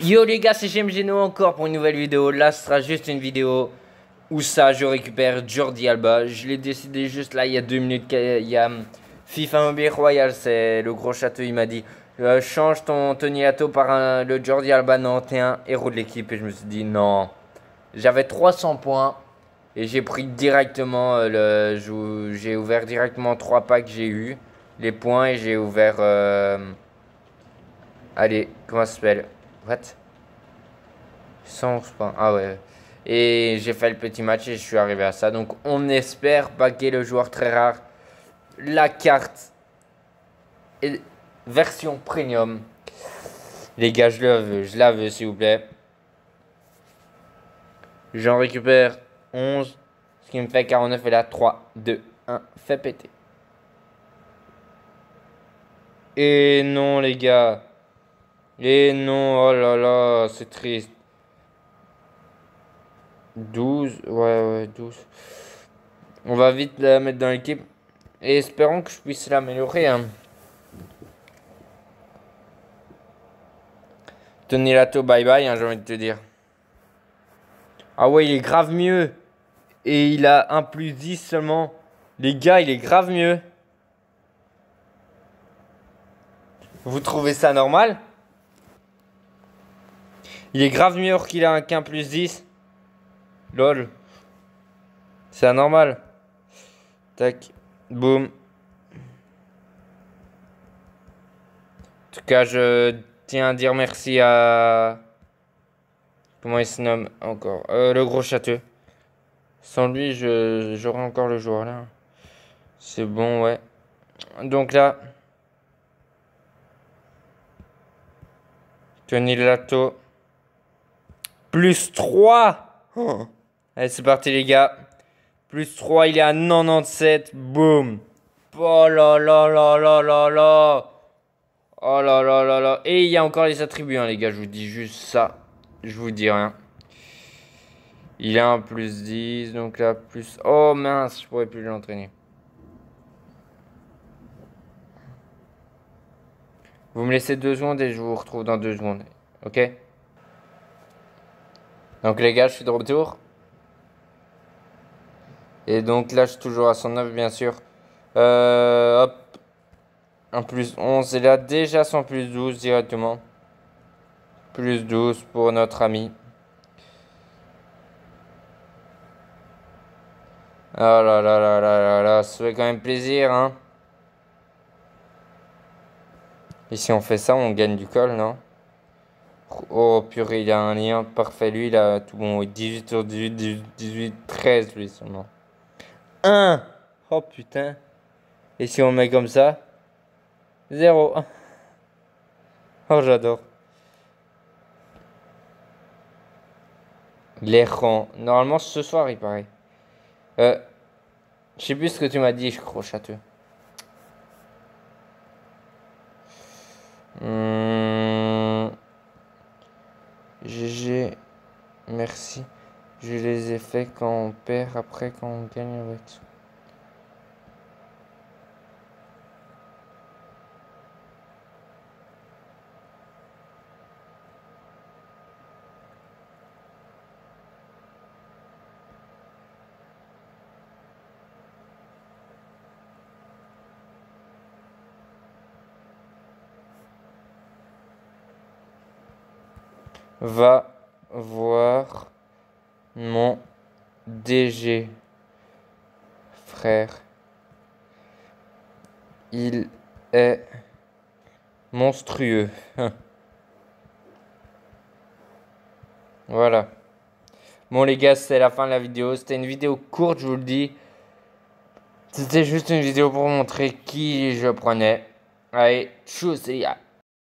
Yo les gars, c'est GMGNO encore pour une nouvelle vidéo. Là, ce sera juste une vidéo où ça, je récupère Jordi Alba. Je l'ai décidé juste là, il y a deux minutes. Il y a hum, FIFA Mobile Royal, c'est le gros château. Il m'a dit euh, change ton Tony Atto par le Jordi Alba. Non, t'es un héros de l'équipe. Et je me suis dit non. J'avais 300 points et j'ai pris directement euh, le. J'ai ouvert directement trois packs que j'ai eu les points et j'ai ouvert. Euh, allez, comment ça s'appelle? What? 111 points. Ah ouais. Et j'ai fait le petit match et je suis arrivé à ça. Donc on espère baguer le joueur très rare. La carte. Version premium. Les gars, je la veux. Je la veux, s'il vous plaît. J'en récupère 11. Ce qui me fait 49 et là 3, 2, 1. Fait péter. Et non, les gars. Et non, oh là là, c'est triste. 12, ouais, ouais, 12. On va vite la mettre dans l'équipe. Et espérons que je puisse l'améliorer. Hein. Tony Lato, bye bye, hein, j'ai envie de te dire. Ah ouais, il est grave mieux. Et il a un plus 10 seulement. Les gars, il est grave mieux. Vous trouvez ça normal? Il est grave meilleur qu'il a un qu'un plus 10. Lol. C'est anormal. Tac. Boum. En tout cas, je tiens à dire merci à... Comment il se nomme encore? Euh, Le gros château. Sans lui, j'aurais encore le joueur là. C'est bon, ouais. Donc là... Tony Lato. Plus 3. Allez, c'est parti, les gars. Plus 3, il est à 97. Boum. Oh là là là là là là. Oh là là là là. Et il y a encore les attributs, hein, les gars. Je vous dis juste ça. Je vous dis rien. Il a un plus 10. Donc là, plus. Oh mince, je pourrais plus l'entraîner. Vous me laissez deux secondes et je vous retrouve dans deux secondes. Ok? Donc les gars, je suis de retour. Et donc là, je suis toujours à 109, bien sûr. Euh, hop. Un plus 11. Et là, déjà son plus 12 directement. Plus 12 pour notre ami. Oh là là là là là là, ça fait quand même plaisir, hein. Et si on fait ça, on gagne du col, non? Oh purée, il a un lien parfait. Lui, il a tout bon. 18 sur 18, 18, 18 13 lui seulement. 1 Oh putain. Et si on met comme ça? 0. Oh, j'adore. Les rangs. Normalement, ce soir, il paraît. Euh, je sais plus ce que tu m'as dit, je crois, château. Merci. Je les ai fait quand on perd, après quand on gagne avec. va voir mon DG, frère. Il est monstrueux. voilà. Bon les gars, c'est la fin de la vidéo. C'était une vidéo courte, je vous le dis. C'était juste une vidéo pour montrer qui je prenais. Allez, tchuss les gars.